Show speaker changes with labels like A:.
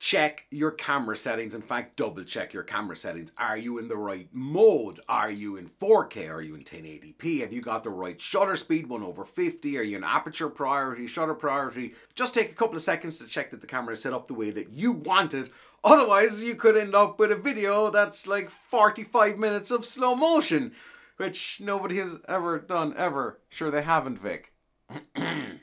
A: check your camera settings. In fact, double check your camera settings. Are you in the right mode? Are you in 4K? Are you in 1080p? Have you got the right shutter speed, 1 over 50? Are you in aperture priority, shutter priority? Just take a couple of seconds to check that the camera is set up the way that you want it. Otherwise, you could end up with a video that's like 45 minutes of slow motion, which nobody has ever done ever. Sure they haven't, Vic.